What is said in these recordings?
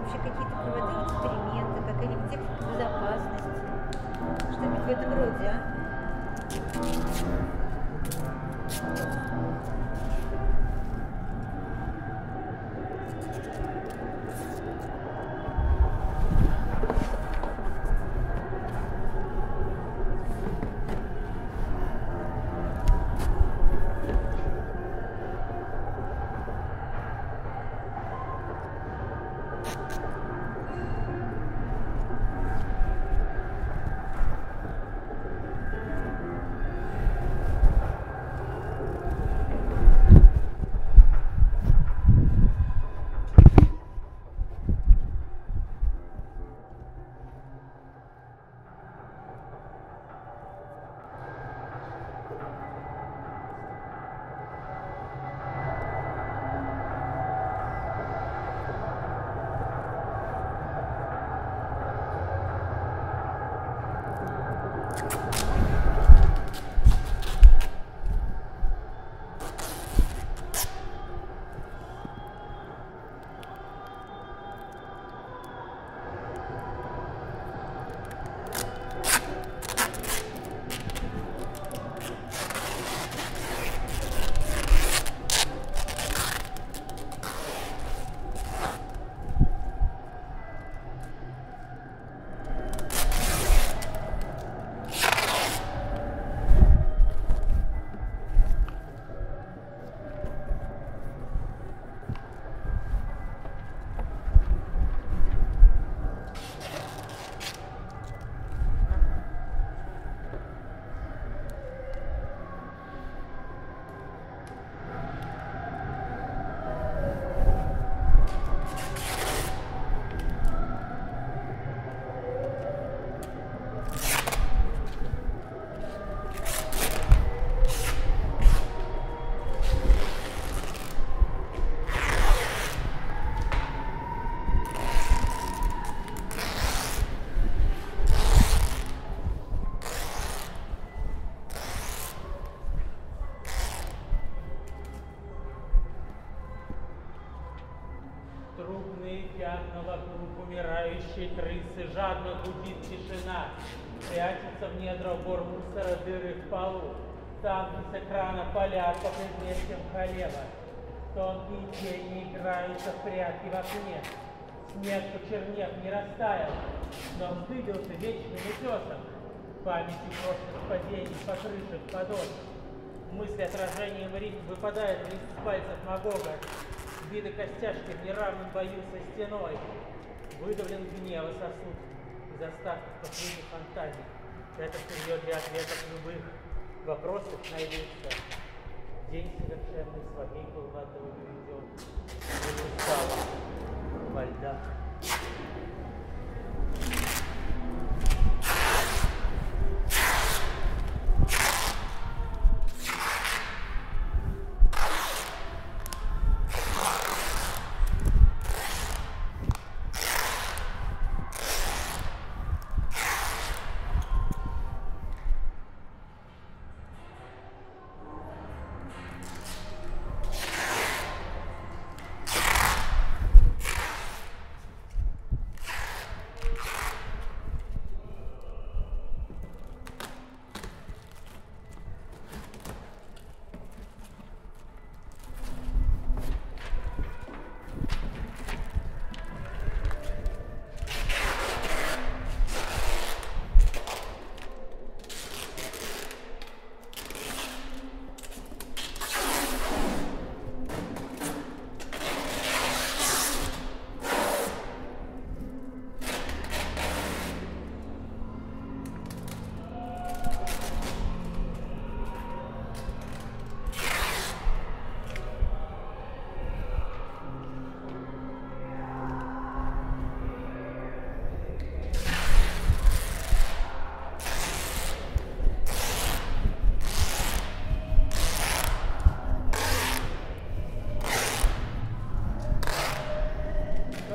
вообще какие-то проводил эксперименты, какая-нибудь техника безопасности? Что-нибудь в этом роде, а? Умирающей крысы, жадно гудит тишина. Прячется в недрах гор мусора дыры в полу. Танки с экрана палят по предместьям хлеба. Тонкие тени играются в прятки в окне. Снег, почернев, не растаял, но вздыбился вечным утесом. Памяти прошлых падений по крышах подошв. Мысли отражением риф выпадают из пальцев Магога. Виды костяшки в неравном бою со стеной. Выдавлен гнева сосуд из остатков последних фантазий. Это сырье для ответов любых вопросов найдется. День совершенный своей полнотой приведен. Не устала во льдах.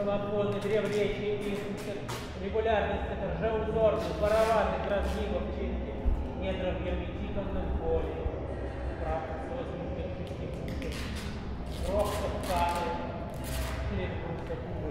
Колокольный древречие пишется, регулярность это ржеузорный, вороватый, грозливо в чисте, недров невыдуманном поле, прах созданных пятикушек, грохот падает, хлебнутся губы.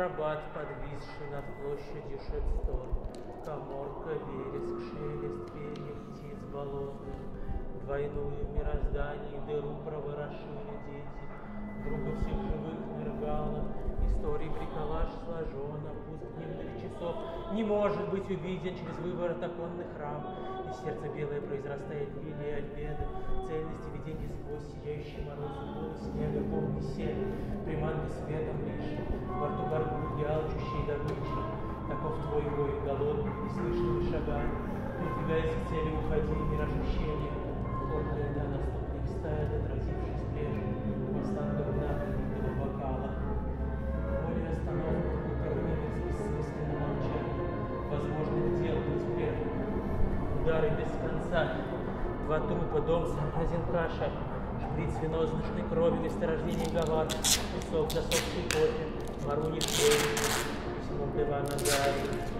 Акробат, подвисший над площадью Шетстон, Коморка, вереск, шелест перьев птиц болотных, Двойную в мироздании дыру проворошили дети, Друга всех живых мергала, истории бриколаж сложен, а пуст дневных часов. Не может быть увиден через выворот оконных рам, и сердце белое произрастает лилия альбеда, цельности видений сквозь сияющий мороз укол снега, помни семь, приманка светом лишь, во рту горгульи, алчущей добычи, Твой вой голодный, неслышными шагами, Придвигаясь к цели, уходи, мир ощущения, Плотная льда наступных стает, отразившись прежде, В останках дна пролитого бокала. Более остановка, управление бессмысленным молчанием, Возможных дел быть прежним. Удары без конца, Два трупа, дом, один каша, Шприц венозначной крови, месторождение Гавар, Песок, засохший кофе, Маруни в письмо Девана Гарри.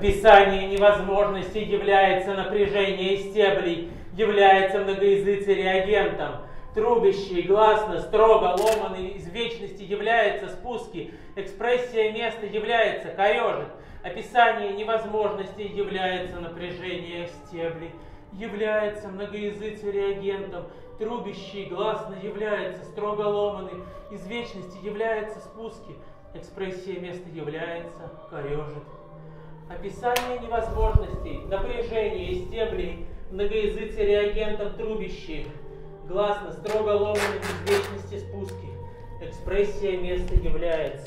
Описание невозможности является напряжение стеблей, является многоязыцей реагентом. Трубящий, гласно, строго, ломанный из вечности является спуски. Экспрессия места является корежит. Описание невозможности является напряжение стеблей, является многоязыцей реагентом. Трубящий, гласно является строго ломанный из вечности является спуски. Экспрессия места является корежит описание невозможностей, напряжение стеблей, многоязыцие реагентом трубящих, гласно, строго ломаные безвечности спуски. Экспрессия места является.